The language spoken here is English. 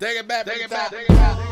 Take it back, take it back, take it back.